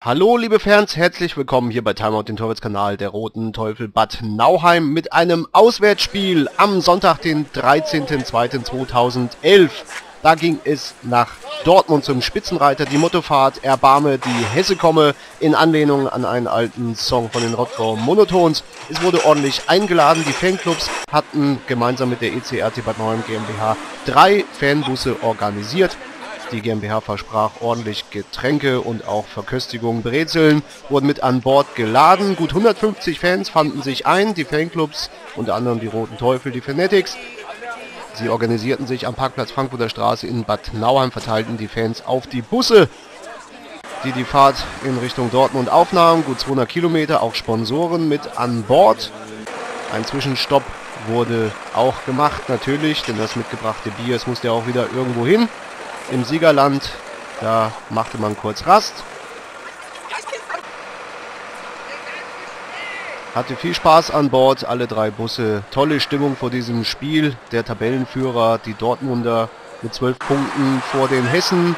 Hallo liebe Fans, herzlich willkommen hier bei Timeout, den Torwärtskanal der Roten Teufel Bad Nauheim mit einem Auswärtsspiel am Sonntag, den 13.02.2011. Da ging es nach Dortmund zum Spitzenreiter, die Mottofahrt Erbarme, die Hesse komme, in Anlehnung an einen alten Song von den Rottgau Monotons. Es wurde ordentlich eingeladen, die Fanclubs hatten gemeinsam mit der ECRT Bad Nauheim GmbH drei Fanbusse organisiert. Die GmbH versprach ordentlich Getränke und auch Verköstigung. Brezeln wurden mit an Bord geladen. Gut 150 Fans fanden sich ein. Die Fanclubs, unter anderem die Roten Teufel, die Fanatics. Sie organisierten sich am Parkplatz Frankfurter Straße in Bad Nauheim, verteilten die Fans auf die Busse, die die Fahrt in Richtung Dortmund aufnahmen. Gut 200 Kilometer, auch Sponsoren mit an Bord. Ein Zwischenstopp wurde auch gemacht, natürlich, denn das mitgebrachte Bier, es musste ja auch wieder irgendwo hin im Siegerland. Da machte man kurz Rast. Hatte viel Spaß an Bord, alle drei Busse. Tolle Stimmung vor diesem Spiel. Der Tabellenführer, die Dortmunder mit zwölf Punkten vor den Hessen.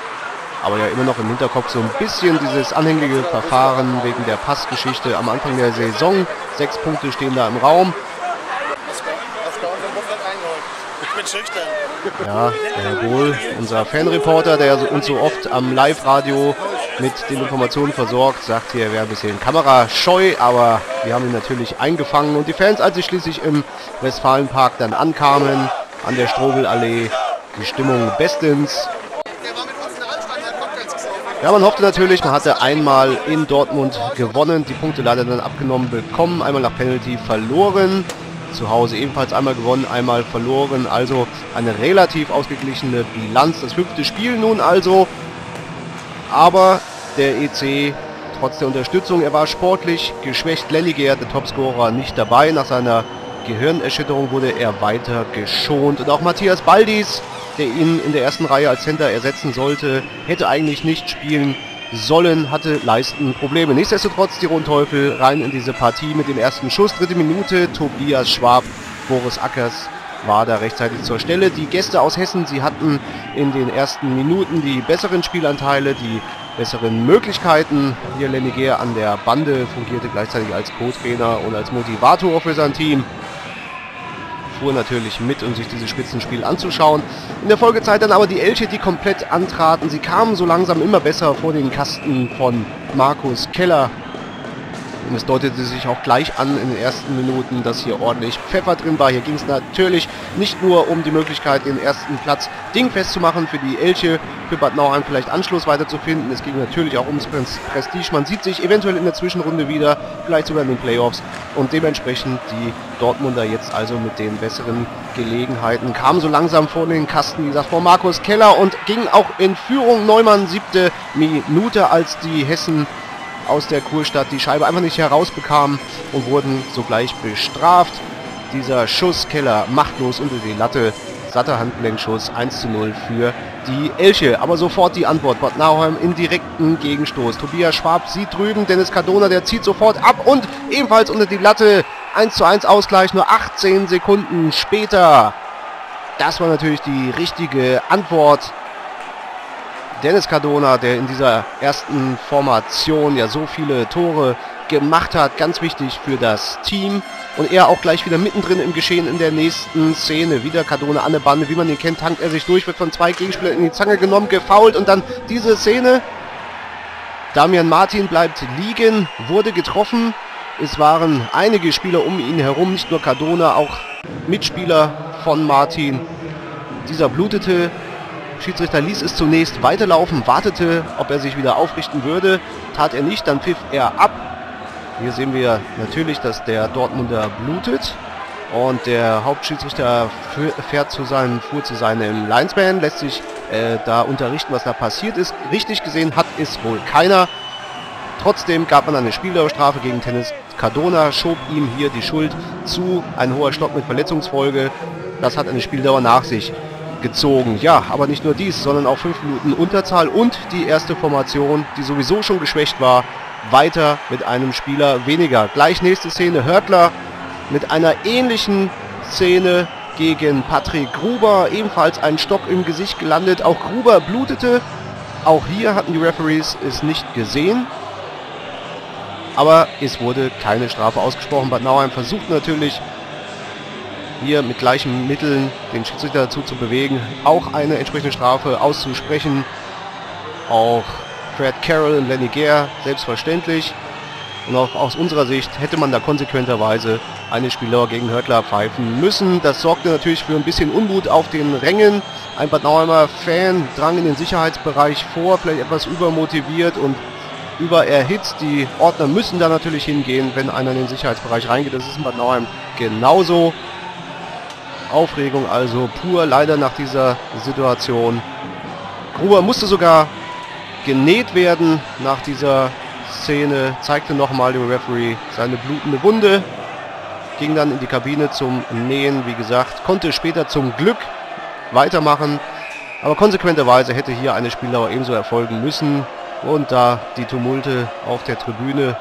Aber ja immer noch im Hinterkopf so ein bisschen dieses anhängige Verfahren wegen der Passgeschichte am Anfang der Saison. Sechs Punkte stehen da im Raum. Bin schüchtern. Ja, Herr Bohl, unser Fanreporter, der uns so oft am Live-Radio mit den Informationen versorgt, sagt hier, er wäre ein bisschen kamerascheu, aber wir haben ihn natürlich eingefangen. Und die Fans, als sie schließlich im Westfalenpark dann ankamen, an der Strobelallee, die Stimmung bestens. Ja, man hoffte natürlich, man hatte einmal in Dortmund gewonnen, die Punkte leider dann abgenommen bekommen, einmal nach Penalty verloren zu Hause ebenfalls einmal gewonnen, einmal verloren. Also eine relativ ausgeglichene Bilanz. Das fünfte Spiel nun also. Aber der EC trotz der Unterstützung, er war sportlich geschwächt. Lelliger, der Topscorer, nicht dabei. Nach seiner Gehirnerschütterung wurde er weiter geschont. Und auch Matthias Baldis, der ihn in der ersten Reihe als Center ersetzen sollte, hätte eigentlich nicht spielen sollen, hatte Leisten Probleme. Nichtsdestotrotz die Rundteufel rein in diese Partie mit dem ersten Schuss. Dritte Minute, Tobias Schwab, Boris Ackers war da rechtzeitig zur Stelle. Die Gäste aus Hessen, sie hatten in den ersten Minuten die besseren Spielanteile, die besseren Möglichkeiten. Hier Lenniger an der Bande fungierte gleichzeitig als Co-Trainer und als Motivator für sein Team fuhr natürlich mit, um sich dieses Spitzenspiel anzuschauen. In der Folgezeit dann aber die Elche, die komplett antraten. Sie kamen so langsam immer besser vor den Kasten von Markus Keller. Und es deutete sich auch gleich an in den ersten Minuten, dass hier ordentlich Pfeffer drin war. Hier ging es natürlich nicht nur um die Möglichkeit, den ersten Platz dingfest zu machen für die Elche, für Bad Nauheim vielleicht Anschluss weiterzufinden. Es ging natürlich auch ums Prestige. Man sieht sich eventuell in der Zwischenrunde wieder, vielleicht sogar in den Playoffs. Und dementsprechend die Dortmunder jetzt also mit den besseren Gelegenheiten kamen so langsam vor den Kasten, wie gesagt, vor Markus Keller und ging auch in Führung. Neumann siebte Minute, als die Hessen aus der Kurstadt die Scheibe einfach nicht herausbekamen und wurden sogleich bestraft. Dieser Schusskeller machtlos unter die Latte. Satter Handgelenkschuss 1 zu 0 für die Elche. Aber sofort die Antwort. Bad Nauheim in direkten Gegenstoß. Tobias Schwab sieht drüben. Dennis Cardona, der zieht sofort ab und ebenfalls unter die Latte. 1 zu 1 Ausgleich nur 18 Sekunden später. Das war natürlich die richtige Antwort Dennis Cardona, der in dieser ersten Formation ja so viele Tore gemacht hat, ganz wichtig für das Team. Und er auch gleich wieder mittendrin im Geschehen in der nächsten Szene. Wieder Cardona an der Bande, wie man ihn kennt, tankt er sich durch, wird von zwei Gegenspielern in die Zange genommen, gefault und dann diese Szene. Damian Martin bleibt liegen, wurde getroffen. Es waren einige Spieler um ihn herum, nicht nur Cardona, auch Mitspieler von Martin. Dieser blutete, Schiedsrichter ließ es zunächst weiterlaufen, wartete, ob er sich wieder aufrichten würde. Tat er nicht, dann pfiff er ab. Hier sehen wir natürlich, dass der Dortmunder blutet. Und der Hauptschiedsrichter fährt zu seinem, fuhr zu seinem Linesman, lässt sich äh, da unterrichten, was da passiert ist. Richtig gesehen hat es wohl keiner. Trotzdem gab man eine Spielerstrafe gegen Tennis Cardona, schob ihm hier die Schuld zu. Ein hoher Stock mit Verletzungsfolge. Das hat eine Spieldauer nach sich gezogen. Ja, aber nicht nur dies, sondern auch 5 Minuten Unterzahl und die erste Formation, die sowieso schon geschwächt war, weiter mit einem Spieler weniger. Gleich nächste Szene, Hörtler mit einer ähnlichen Szene gegen Patrick Gruber, ebenfalls ein Stock im Gesicht gelandet. Auch Gruber blutete. Auch hier hatten die Referees es nicht gesehen. aber es wurde keine Strafe ausgesprochen. Bad Nauheim versucht natürlich hier mit gleichen Mitteln den Schiedsrichter dazu zu bewegen, auch eine entsprechende Strafe auszusprechen. Auch Fred Carroll und Lenny Gare selbstverständlich. Und auch aus unserer Sicht hätte man da konsequenterweise eine Spieler gegen Hörtler pfeifen müssen. Das sorgte natürlich für ein bisschen Unmut auf den Rängen. Ein Bad Nauheimer Fan drang in den Sicherheitsbereich vor, vielleicht etwas übermotiviert und übererhitzt. Die Ordner müssen da natürlich hingehen, wenn einer in den Sicherheitsbereich reingeht. Das ist in Bad Nauheim genauso. Aufregung also pur leider nach dieser Situation. Gruber musste sogar genäht werden nach dieser Szene, zeigte nochmal dem Referee seine blutende Wunde, ging dann in die Kabine zum Nähen, wie gesagt, konnte später zum Glück weitermachen, aber konsequenterweise hätte hier eine Spieldauer ebenso erfolgen müssen und da die Tumulte auf der Tribüne,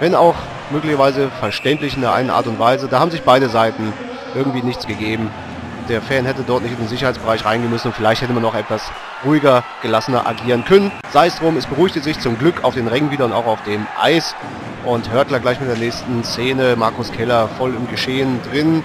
wenn auch möglicherweise verständlich in der einen Art und Weise, da haben sich beide Seiten irgendwie nichts gegeben der Fan hätte dort nicht in den Sicherheitsbereich reingehen müssen und vielleicht hätte man noch etwas ruhiger, gelassener agieren können. Sei es drum, es beruhigte sich zum Glück auf den Rängen wieder und auch auf dem Eis. Und Hörtler gleich mit der nächsten Szene, Markus Keller voll im Geschehen drin.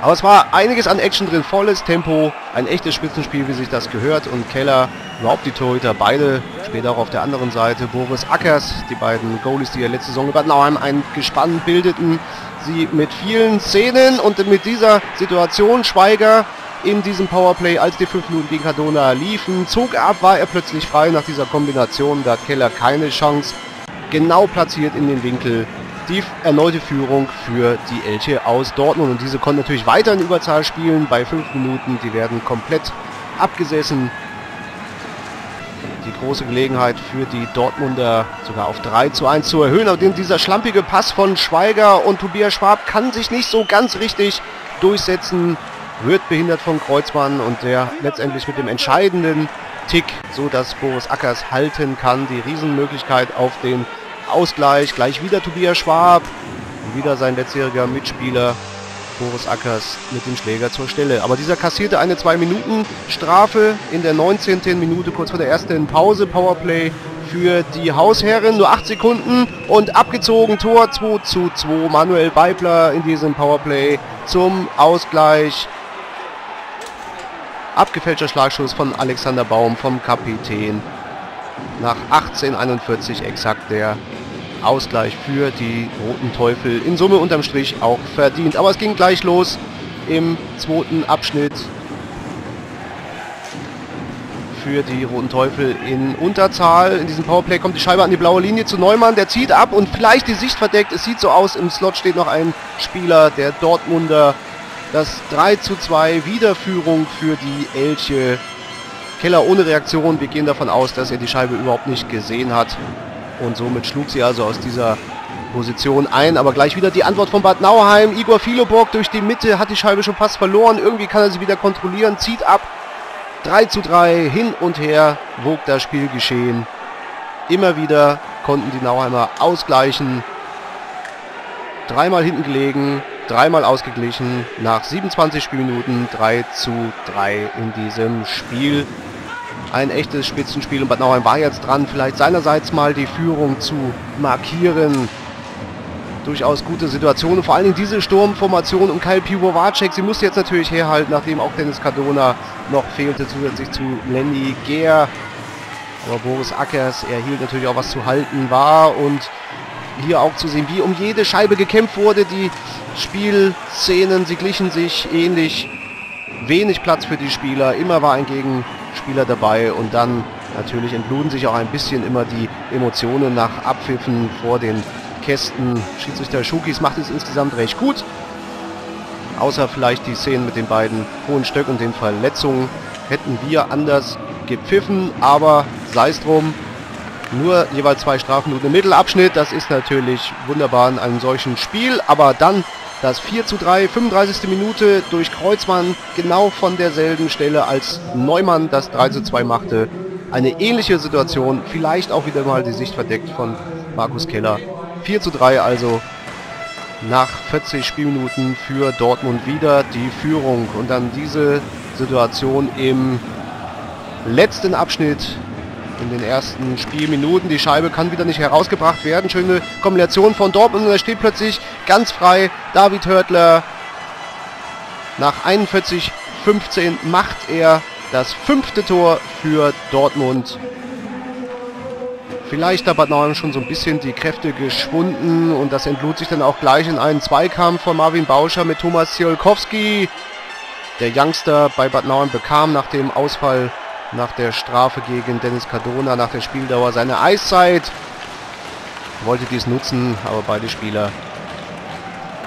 Aber es war einiges an Action drin, volles Tempo, ein echtes Spitzenspiel, wie sich das gehört. Und Keller, überhaupt die Torhüter, beide, später auch auf der anderen Seite, Boris Ackers, die beiden Goalies, die ja letzte Saison über Nauheim ein Gespann bildeten, sie mit vielen Szenen und mit dieser Situation Schweiger in diesem Powerplay, als die 5 Minuten gegen Cardona liefen, zog ab, war er plötzlich frei nach dieser Kombination, da Keller keine Chance, genau platziert in den Winkel, die erneute Führung für die Elche aus Dortmund. Und diese konnten natürlich weiter in Überzahl spielen. Bei 5 Minuten, die werden komplett abgesessen große Gelegenheit für die Dortmunder sogar auf 3 zu 1 zu erhöhen. Aber dieser schlampige Pass von Schweiger und Tobias Schwab kann sich nicht so ganz richtig durchsetzen. Wird behindert von Kreuzmann und der letztendlich mit dem entscheidenden Tick, so dass Boris Ackers halten kann. Die Riesenmöglichkeit auf den Ausgleich. Gleich wieder Tobias Schwab. Wieder sein letztjähriger Mitspieler Boris Ackers mit dem Schläger zur Stelle. Aber dieser kassierte eine 2-Minuten-Strafe in der 19. Minute, kurz vor der ersten Pause. Powerplay für die Hausherren. Nur 8 Sekunden und abgezogen. Tor 2 zu 2. Manuel Weibler in diesem Powerplay zum Ausgleich. Abgefälschter Schlagschuss von Alexander Baum vom Kapitän. Nach 1841 exakt der Ausgleich für die Roten Teufel. In Summe unterm Strich auch verdient. Aber es ging gleich los im zweiten Abschnitt für die Roten Teufel in Unterzahl. In diesem Powerplay kommt die Scheibe an die blaue Linie zu Neumann. Der zieht ab und vielleicht die Sicht verdeckt. Es sieht so aus, im Slot steht noch ein Spieler, der Dortmunder. Das 3 zu 2 Wiederführung für die Elche. Keller ohne Reaktion. Wir gehen davon aus, dass er die Scheibe überhaupt nicht gesehen hat. Und somit schlug sie also aus dieser Position ein. Aber gleich wieder die Antwort von Bad Nauheim. Igor Filoborg durch die Mitte hat die Scheibe schon fast verloren. Irgendwie kann er sie wieder kontrollieren, zieht ab. 3 zu 3 hin und her wog das Spielgeschehen. Immer wieder konnten die Nauheimer ausgleichen. Dreimal hinten gelegen, dreimal ausgeglichen. Nach 27 Spielminuten 3 zu 3 in diesem Spiel ein echtes Spitzenspiel und Bad Nauheim war jetzt dran, vielleicht seinerseits mal die Führung zu markieren. Durchaus gute Situationen, vor allen Dingen diese Sturmformation um Kyle Piwowacek. Sie musste jetzt natürlich herhalten, nachdem auch Dennis Cardona noch fehlte, zusätzlich zu Lenny Gehr. Aber Boris Ackers, er hielt natürlich auch was zu halten war und hier auch zu sehen, wie um jede Scheibe gekämpft wurde. Die Spielszenen, sie glichen sich ähnlich. Wenig Platz für die Spieler, immer war ein Gegen Spieler dabei und dann natürlich entbluten sich auch ein bisschen immer die Emotionen nach Abpfiffen vor den Kästen. Schiedsrichter Schukis macht es insgesamt recht gut. Außer vielleicht die Szenen mit den beiden hohen Stöcken und den Verletzungen hätten wir anders gepfiffen, aber sei es drum. Nur jeweils zwei Strafminuten im Mittelabschnitt, das ist natürlich wunderbar in einem solchen Spiel, aber dann das 4 zu 3, 35. Minute durch Kreuzmann, genau von derselben Stelle als Neumann das 3 zu 2 machte. Eine ähnliche Situation, vielleicht auch wieder mal die Sicht verdeckt von Markus Keller. 4 zu 3 also nach 40 Spielminuten für Dortmund wieder die Führung. Und dann diese Situation im letzten Abschnitt in den ersten Spielminuten. Die Scheibe kann wieder nicht herausgebracht werden. Schöne Kombination von Dortmund und da steht plötzlich ganz frei David Hörtler. Nach 41, 15 macht er das fünfte Tor für Dortmund. Vielleicht hat Bad Nauheim schon so ein bisschen die Kräfte geschwunden und das entlud sich dann auch gleich in einen Zweikampf von Marvin Bauscher mit Thomas Ziolkowski. Der Youngster bei Bad Nauheim bekam nach dem Ausfall nach der Strafe gegen Dennis Cardona nach der Spieldauer seine Eiszeit. Wollte dies nutzen, aber beide Spieler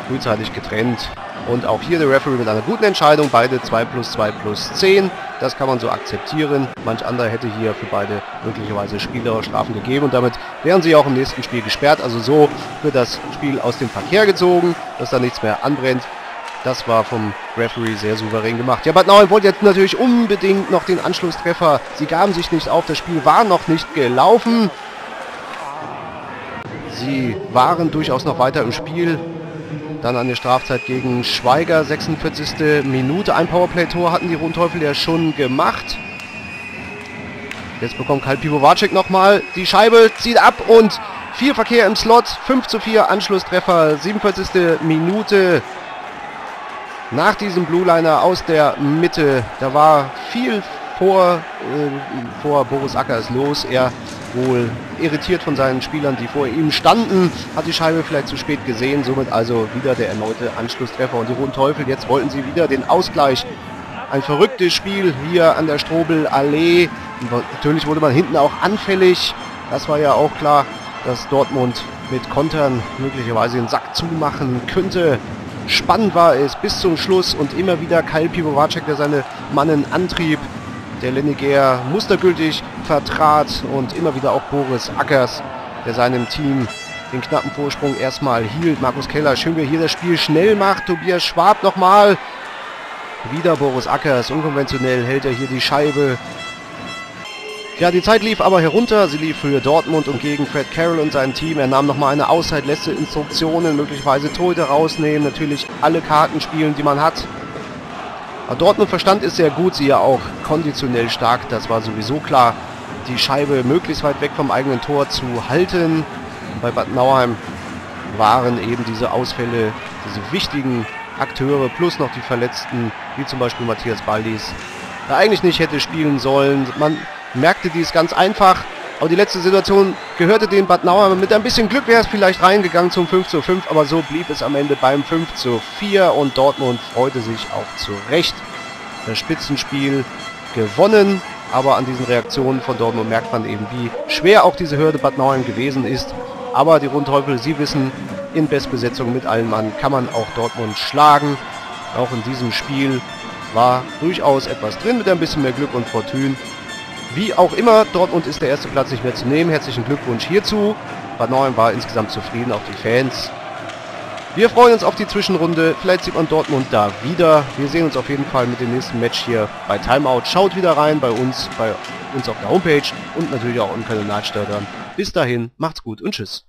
frühzeitig getrennt. Und auch hier der Referee mit einer guten Entscheidung. Beide 2 plus 2 plus 10. Das kann man so akzeptieren. Manch anderer hätte hier für beide möglicherweise Spielerstrafen gegeben. Und damit wären sie auch im nächsten Spiel gesperrt. Also so wird das Spiel aus dem Verkehr gezogen, dass da nichts mehr anbrennt. Das war vom Referee sehr souverän gemacht. Ja, Bad Nauheim wollte jetzt natürlich unbedingt noch den Anschlusstreffer. Sie gaben sich nicht auf. Das Spiel war noch nicht gelaufen. Sie waren durchaus noch weiter im Spiel. Dann eine Strafzeit gegen Schweiger, 46. Minute. Ein Powerplay-Tor hatten die Rundteufel ja schon gemacht. Jetzt bekommt Karl Pivovacek nochmal die Scheibe, zieht ab und viel Verkehr im Slot. 5 zu 4 Anschlusstreffer, 47. Minute. Nach diesem Blue Liner aus der Mitte, da war viel vor, äh, vor Boris Ackers los. Er wohl irritiert von seinen Spielern, die vor ihm standen, hat die Scheibe vielleicht zu spät gesehen, somit also wieder der erneute Anschlusstreffer und die Roten Teufel, jetzt wollten sie wieder den Ausgleich. Ein verrücktes Spiel hier an der Strobelallee. Natürlich wurde man hinten auch anfällig. Das war ja auch klar, dass Dortmund mit Kontern möglicherweise den Sack zumachen könnte. Spannend war es bis zum Schluss und immer wieder Kyle Pivovacek, der seine Mannen antrieb der Lenniger mustergültig vertrat und immer wieder auch Boris Ackers, der seinem Team den knappen Vorsprung erstmal hielt. Markus Keller, schön wie er hier das Spiel schnell macht. Tobias Schwab nochmal. Wieder Boris Ackers, unkonventionell hält er hier die Scheibe. Ja, die Zeit lief aber herunter. Sie lief für Dortmund und gegen Fred Carroll und sein Team. Er nahm nochmal eine Auszeit, letzte Instruktionen, möglicherweise Torhüter rausnehmen, natürlich alle Karten spielen, die man hat. Dortmund Verstand ist sehr gut, sie ja auch konditionell stark, das war sowieso klar. Die Scheibe möglichst weit weg vom eigenen Tor zu halten. Bei Bad Nauheim waren eben diese Ausfälle, diese wichtigen Akteure plus noch die Verletzten, wie zum Beispiel Matthias Baldis, der eigentlich nicht hätte spielen sollen. Man merkte dies ganz einfach. Aber die letzte Situation gehörte den Bad Nauheim. Mit ein bisschen Glück wäre es vielleicht reingegangen zum 5 zu 5, aber so blieb es am Ende beim 5 zu 4 und Dortmund freute sich auch zu Recht. Das Spitzenspiel gewonnen, aber an diesen Reaktionen von Dortmund merkt man eben, wie schwer auch diese Hürde Bad Nauheim gewesen ist. Aber die Rundteufel, sie wissen, in Bestbesetzung mit allen Mann kann man auch Dortmund schlagen. Auch in diesem Spiel war durchaus etwas drin mit ein bisschen mehr Glück und Fortune. Wie auch immer, Dortmund ist der erste Platz nicht mehr zu nehmen. Herzlichen Glückwunsch hierzu. Bad Nauheim war insgesamt zufrieden, auch die Fans. Wir freuen uns auf die Zwischenrunde. Vielleicht sieht man Dortmund da wieder. Wir sehen uns auf jeden Fall mit dem nächsten Match hier bei Timeout. Schaut wieder rein bei uns, bei uns auf der Homepage und natürlich auch im Kanal Bis dahin, macht's gut und tschüss.